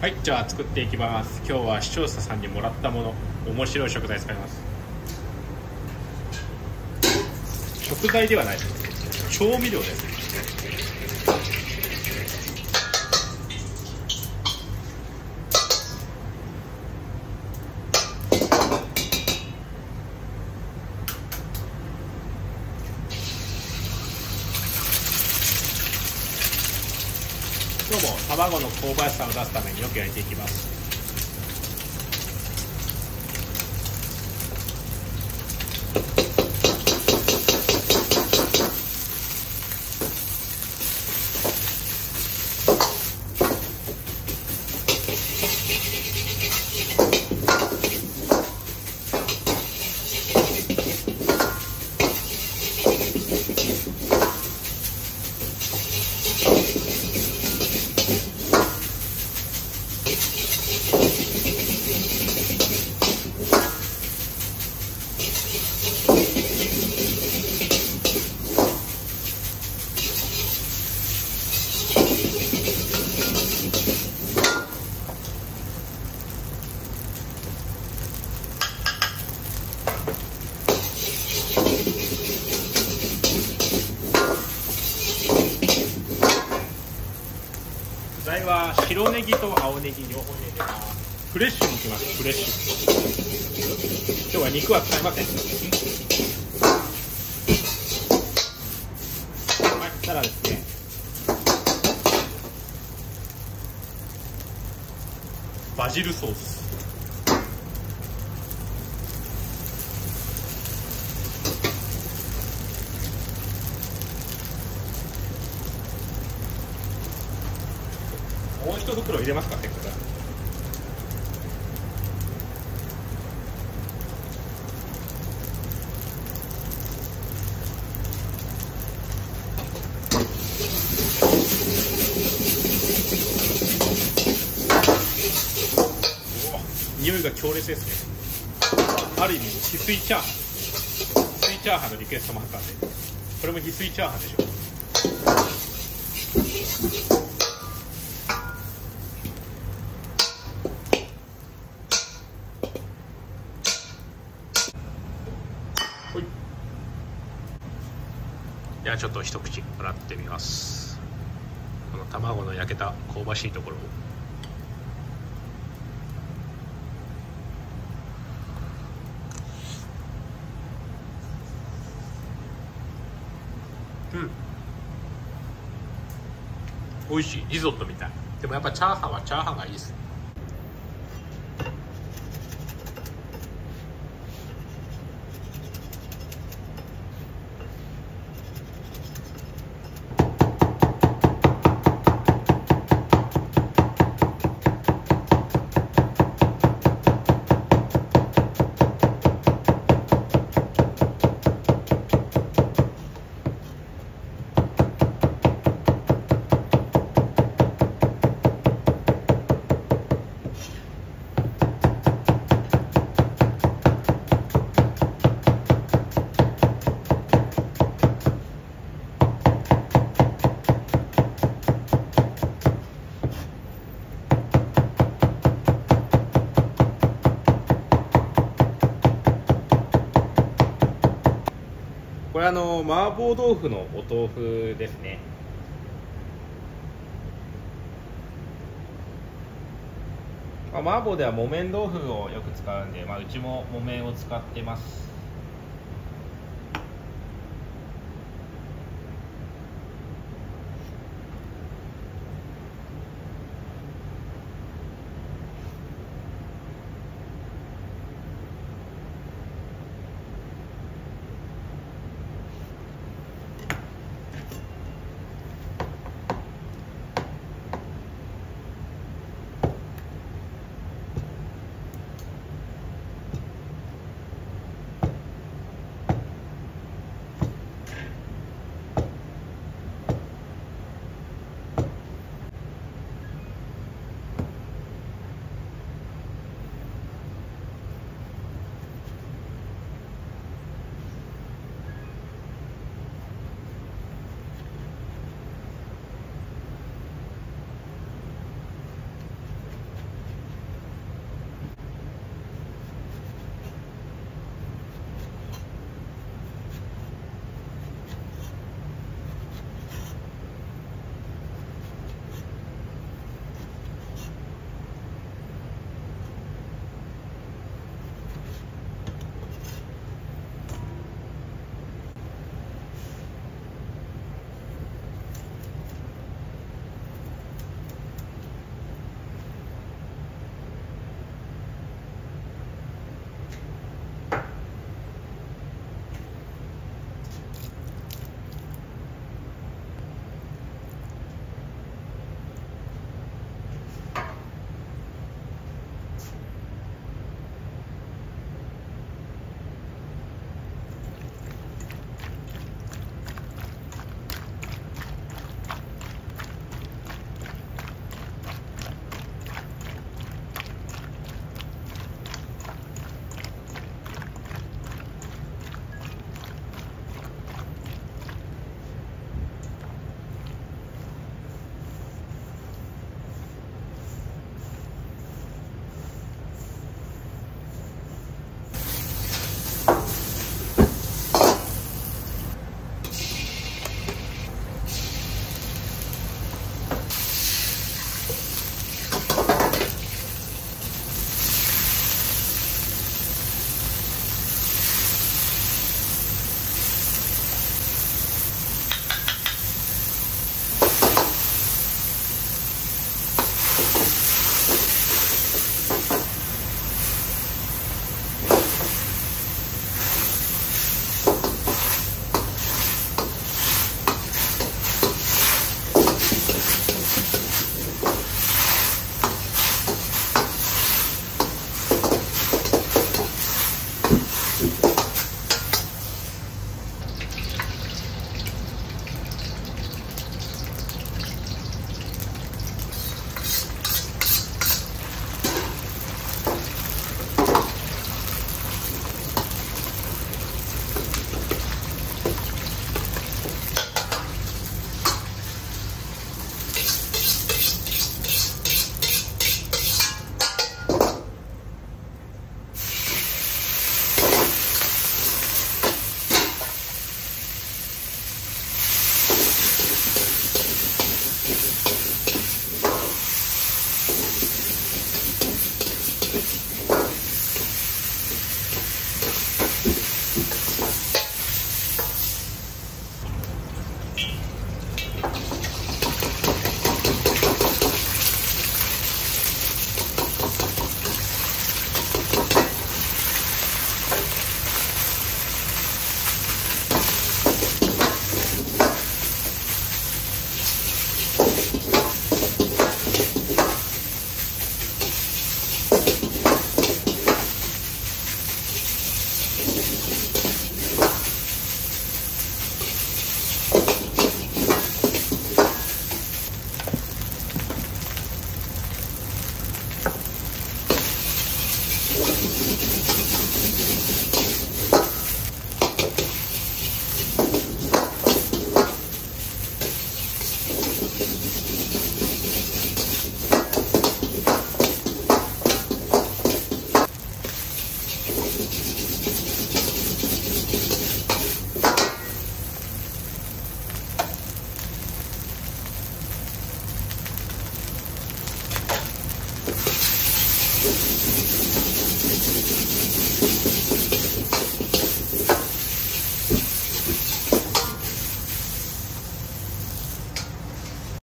はいじゃあ作っていきます。今日は視聴者さんにもらったもの。面白い食材使います。食材ではない。調味料です。卵の香ばしさを出すためによく焼いていきます。材は白ネギと青ネギ両方入れてますフレッシュにいきますフレッシュ。今日は肉は使いませんはいそしたらですねバジルソースもう一袋入れますかせっかくだお匂いが強烈ですね。ある意味翡翠チャーハン。翡翠チャーハンのリクエストもあったんで。これも翡翠チャーハンでしょ。ではちょっと一口もらってみます。この卵の焼けた香ばしいところを。うん。美味しい。リゾットみたい。でもやっぱチャーハンはチャーハンがいいですこあの麻婆豆腐のお豆腐ですね。まあ、麻婆では木綿豆腐をよく使うんで、まあ、うちも木綿を使ってます。こ